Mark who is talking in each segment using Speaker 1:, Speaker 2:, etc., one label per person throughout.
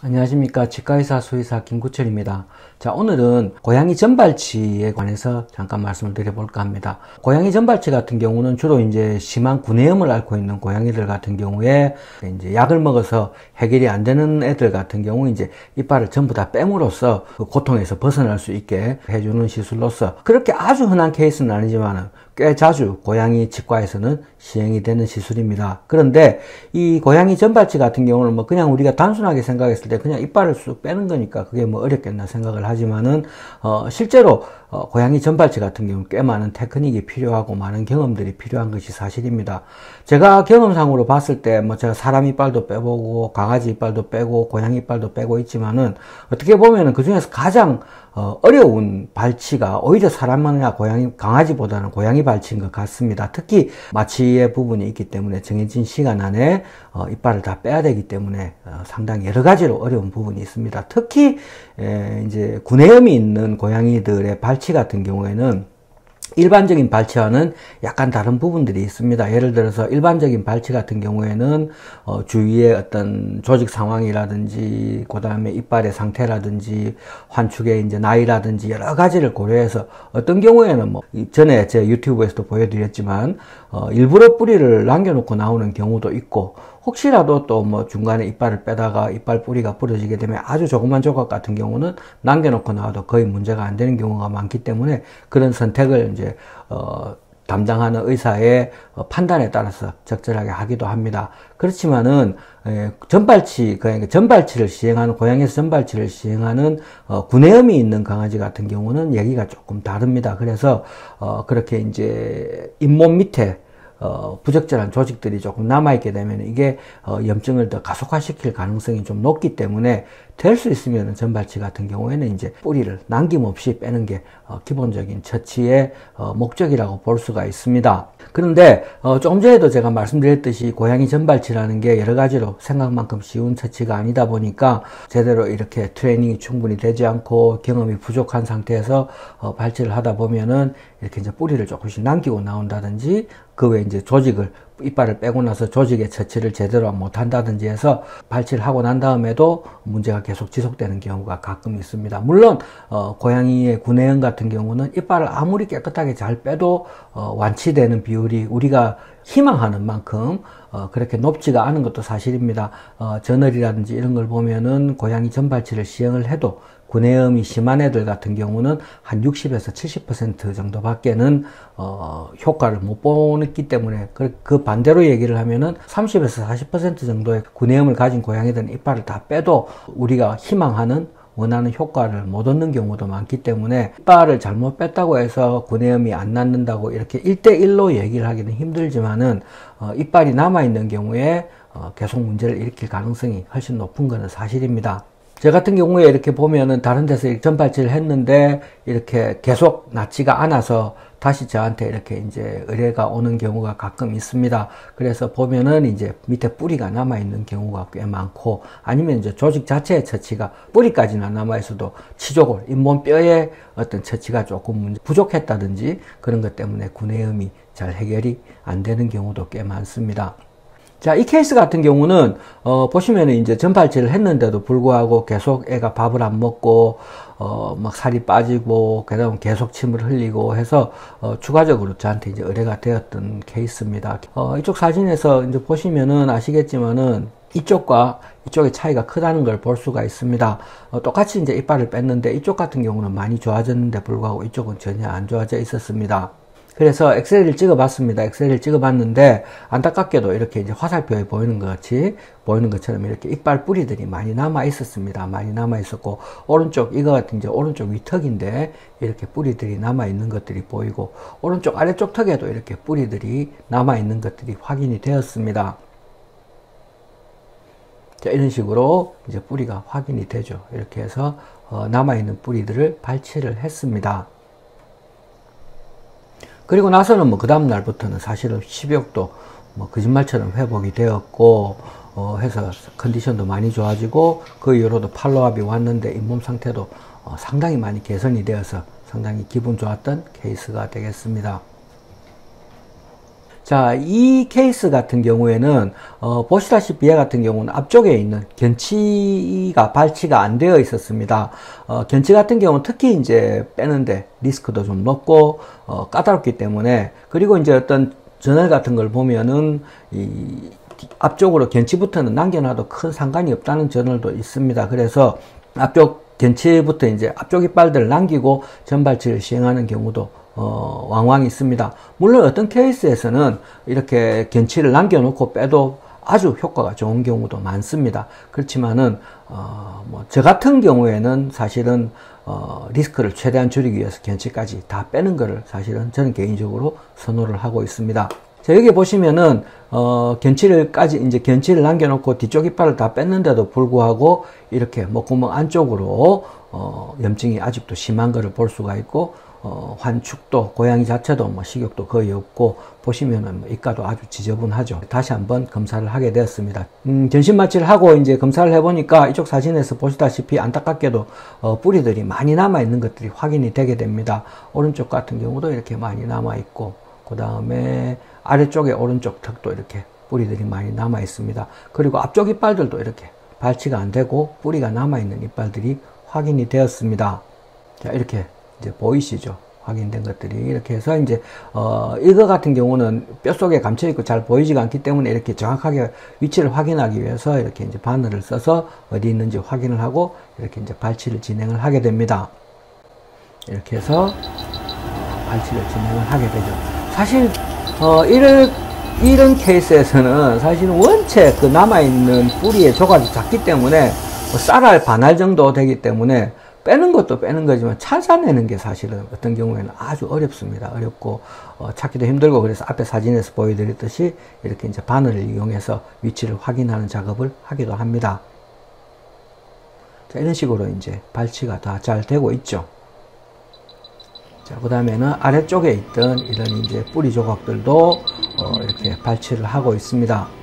Speaker 1: 안녕하십니까. 치과의사 수의사 김구철입니다. 자 오늘은 고양이 전발치에 관해서 잠깐 말씀을 드려볼까 합니다. 고양이 전발치 같은 경우는 주로 이제 심한 구내염을 앓고 있는 고양이들 같은 경우에 이제 약을 먹어서 해결이 안 되는 애들 같은 경우 이제 이빨을 전부 다 뺨으로써 그 고통에서 벗어날 수 있게 해주는 시술로서 그렇게 아주 흔한 케이스는 아니지만 꽤 자주 고양이 치과에서는 시행이 되는 시술입니다. 그런데 이 고양이 전발치 같은 경우는 뭐 그냥 우리가 단순하게 생각했을 때 그냥 이빨을 쑥 빼는 거니까 그게 뭐 어렵겠나 생각을 하지만은 어 실제로 어 고양이 전발치 같은 경우는 꽤 많은 테크닉이 필요하고 많은 경험들이 필요한 것이 사실입니다. 제가 경험상으로 봤을 때 뭐 제가 사람 이빨도 빼보고 강아지 이빨도 빼고 고양이 이빨도 빼고 있지만은 어떻게 보면은 그 중에서 가장 어, 어려운 발치가 오히려 사람이나 고양이, 강아지보다는 고양이 발치인 것 같습니다. 특히 마취의 부분이 있기 때문에 정해진 시간 안에 어, 이빨을 다 빼야 되기 때문에 어, 상당히 여러 가지로 어려운 부분이 있습니다. 특히 에, 이제 구내염이 있는 고양이들의 발치 같은 경우에는 일반적인 발치와는 약간 다른 부분들이 있습니다. 예를 들어서 일반적인 발치 같은 경우에는 어, 주위의 어떤 조직 상황이라든지 그 다음에 이빨의 상태라든지 환축의 이제 나이라든지 여러 가지를 고려해서 어떤 경우에는 뭐 전에 제 유튜브에서도 보여드렸지만 어, 일부러 뿌리를 남겨놓고 나오는 경우도 있고 혹시라도 또 뭐 중간에 이빨을 빼다가 이빨 뿌리가 부러지게 되면 아주 조그만 조각 같은 경우는 남겨놓고 나와도 거의 문제가 안 되는 경우가 많기 때문에 그런 선택을 이제 어 담당하는 의사의 어, 판단에 따라서 적절하게 하기도 합니다. 그렇지만은 전발치 그러니까 전발치를 시행하는 고양이에서 전발치를 시행하는 어, 구내염이 있는 강아지 같은 경우는 얘기가 조금 다릅니다. 그래서 어, 그렇게 이제 잇몸 밑에 어, 부적절한 조직들이 조금 남아있게 되면 이게 어, 염증을 더 가속화시킬 가능성이 좀 높기 때문에 될 수 있으면 전발치 같은 경우에는 이제 뿌리를 남김없이 빼는 게 어, 기본적인 처치의 어, 목적이라고 볼 수가 있습니다. 그런데 어, 조금 전에도 제가 말씀드렸듯이 고양이 전발치라는 게 여러 가지로 생각만큼 쉬운 처치가 아니다 보니까 제대로 이렇게 트레이닝이 충분히 되지 않고 경험이 부족한 상태에서 어, 발치를 하다 보면은 이렇게 이제 뿌리를 조금씩 남기고 나온다든지 그 외에 이제 조직을 이빨을 빼고 나서 조직의 처치를 제대로 못 한다든지 해서 발치를 하고 난 다음에도 문제가 계속 지속되는 경우가 가끔 있습니다. 물론 어, 고양이의 구내염 같은 경우는 이빨을 아무리 깨끗하게 잘 빼도 어, 완치되는 비율이 우리가 희망하는 만큼 어, 그렇게 높지가 않은 것도 사실입니다. 어, 저널이라든지 이런 걸 보면은 고양이 전발치를 시행을 해도 구내염이 심한 애들 같은 경우는 한 60에서 70% 정도밖에는 어, 효과를 못 보기 때문에 그, 그 반대로 얘기를 하면은 30에서 40% 정도의 구내염을 가진 고양이들은 이빨을 다 빼도 우리가 희망하는 원하는 효과를 못 얻는 경우도 많기 때문에 이빨을 잘못 뺐다고 해서 구내염이 안 낫는다고 이렇게 1대1로 얘기를 하기는 힘들지만은 어, 이빨이 남아있는 경우에 어, 계속 문제를 일으킬 가능성이 훨씬 높은 것은 사실입니다. 저 같은 경우에 이렇게 보면은 다른 데서 전발치를 했는데 이렇게 계속 낫지가 않아서 다시 저한테 이렇게 이제 의뢰가 오는 경우가 가끔 있습니다. 그래서 보면은 이제 밑에 뿌리가 남아 있는 경우가 꽤 많고 아니면 이제 조직 자체의 처치가 뿌리까지는 남아 있어도 치조골, 잇몸 뼈의 어떤 처치가 조금 부족했다든지 그런 것 때문에 구내염이 잘 해결이 안 되는 경우도 꽤 많습니다. 자, 이 케이스 같은 경우는, 어, 보시면은 이제 전팔치를 했는데도 불구하고 계속 애가 밥을 안 먹고, 어, 막 살이 빠지고, 그 다음 계속 침을 흘리고 해서, 어, 추가적으로 저한테 이제 의뢰가 되었던 케이스입니다. 어, 이쪽 사진에서 이제 보시면은 아시겠지만은, 이쪽과 이쪽의 차이가 크다는 걸 볼 수가 있습니다. 어, 똑같이 이제 이빨을 뺐는데, 이쪽 같은 경우는 많이 좋아졌는데 불구하고 이쪽은 전혀 안 좋아져 있었습니다. 그래서 엑셀을 찍어봤습니다. 엑셀을 찍어봤는데 안타깝게도 이렇게 이제 화살표에 보이는 것 같이 보이는 것처럼 이렇게 이빨 뿌리들이 많이 남아 있었습니다. 많이 남아 있었고 오른쪽 이거 같은 이제 오른쪽 위턱인데 이렇게 뿌리들이 남아 있는 것들이 보이고 오른쪽 아래쪽 턱에도 이렇게 뿌리들이 남아 있는 것들이 확인이 되었습니다. 자, 이런 식으로 이제 뿌리가 확인이 되죠. 이렇게 해서 어, 남아있는 뿌리들을 발치를 했습니다. 그리고 나서는 뭐 그 다음 날부터는 사실은 10억도 뭐 거짓말처럼 회복이 되었고 어 해서 컨디션도 많이 좋아지고 그 이후로도 팔로업이 왔는데 잇몸 상태도 어 상당히 많이 개선이 되어서 상당히 기분 좋았던 케이스가 되겠습니다. 자, 이 케이스 같은 경우에는 어, 보시다시피 얘 같은 경우는 앞쪽에 있는 견치가 발치가 안 되어 있었습니다. 어, 견치 같은 경우는 특히 이제 빼는데 리스크도 좀 높고 어, 까다롭기 때문에 그리고 이제 어떤 저널 같은 걸 보면은 이 앞쪽으로 견치부터는 남겨놔도 큰 상관이 없다는 저널도 있습니다. 그래서 앞쪽 견치부터 이제 앞쪽 이빨들을 남기고 전발치를 시행하는 경우도 어, 왕왕 있습니다. 물론 어떤 케이스에서는 이렇게 견치를 남겨놓고 빼도 아주 효과가 좋은 경우도 많습니다. 그렇지만은 어, 뭐 저 같은 경우에는 사실은 어, 리스크를 최대한 줄이기 위해서 견치까지 다 빼는 것을 사실은 저는 개인적으로 선호를 하고 있습니다. 자, 여기 보시면은 어, 견치를까지 이제 견치를 남겨놓고 뒤쪽 이빨을 다 뺐는데도 불구하고 이렇게 목구멍 안쪽으로 어, 염증이 아직도 심한 것을 볼 수가 있고 어, 환축도 고양이 자체도 뭐 식욕도 거의 없고 보시면은 뭐 입가도 아주 지저분하죠. 다시 한번 검사를 하게 되었습니다. 음, 전신 마취를 하고 이제 검사를 해보니까 이쪽 사진에서 보시다시피 안타깝게도 어, 뿌리들이 많이 남아 있는 것들이 확인이 되게 됩니다. 오른쪽 같은 경우도 이렇게 많이 남아 있고 그 다음에 아래쪽에 오른쪽 턱도 이렇게 뿌리들이 많이 남아 있습니다. 그리고 앞쪽 이빨들도 이렇게 발치가 안 되고 뿌리가 남아 있는 이빨들이 확인이 되었습니다. 자 이렇게 이제 보이시죠? 확인된 것들이 이렇게 해서 이제 어 이거 같은 경우는 뼛속에 감춰 있고 잘 보이지가 않기 때문에 이렇게 정확하게 위치를 확인하기 위해서 이렇게 이제 바늘을 써서 어디 있는지 확인을 하고 이렇게 이제 발치를 진행을 하게 됩니다. 이렇게 해서 발치를 진행을 하게 되죠. 사실 어 이런 이런 케이스에서는 사실은 원체 그 남아 있는 뿌리의 조각이 작기 때문에 뭐 쌀알 반알 정도 되기 때문에 빼는 것도 빼는 거지만 찾아내는 게 사실은 어떤 경우에는 아주 어렵습니다. 어렵고 어, 찾기도 힘들고 그래서 앞에 사진에서 보여드렸듯이 이렇게 이제 바늘을 이용해서 위치를 확인하는 작업을 하기도 합니다. 자, 이런 식으로 이제 발치가 다 잘 되고 있죠. 자, 그 다음에는 아래쪽에 있던 이런 이제 뿌리 조각들도 어, 이렇게 발치를 하고 있습니다.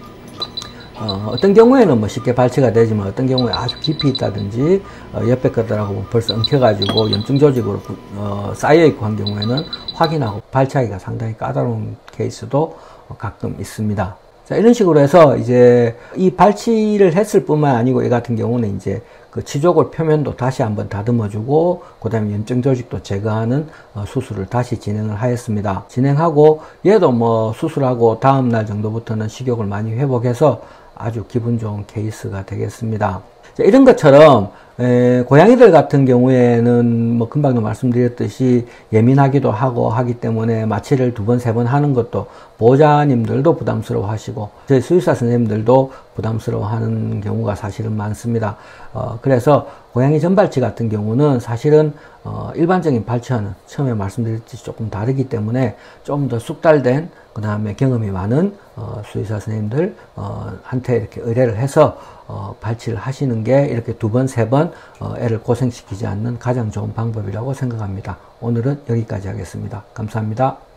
Speaker 1: 어, 떤 경우에는 뭐 쉽게 발치가 되지만 어떤 경우에 아주 깊이 있다든지 어, 옆에 것들하고 벌써 엉켜가지고 염증 조직으로 어, 쌓여있고 한 경우에는 확인하고 발치하기가 상당히 까다로운 케이스도 가끔 있습니다. 자, 이런 식으로 해서 이제 이 발치를 했을 뿐만 아니고 이 같은 경우는 이제 그 치조골 표면도 다시 한번 다듬어주고 그 다음에 염증 조직도 제거하는 어, 수술을 다시 진행을 하였습니다. 진행하고 얘도 뭐 수술하고 다음 날 정도부터는 식욕을 많이 회복해서 아주 기분 좋은 케이스가 되겠습니다. 자, 이런 것처럼 에, 고양이들 같은 경우에는 뭐 금방도 말씀드렸듯이 예민하기도 하고 하기 때문에 마취를 두 번, 세 번 하는 것도 보호자님들도 부담스러워 하시고 저희 수의사 선생님들도 부담스러워 하는 경우가 사실은 많습니다. 어, 그래서 고양이 전발치 같은 경우는 사실은 어, 일반적인 발치와는 처음에 말씀드렸듯이 조금 다르기 때문에 좀 더 숙달된 그 다음에 경험이 많은 어, 수의사 선생님들 어, 한테 이렇게 의뢰를 해서 어, 발치를 하시는 게 이렇게 두 번, 세 번 어, 애를 고생시키지 않는 가장 좋은 방법이라고 생각합니다. 오늘은 여기까지 하겠습니다. 감사합니다.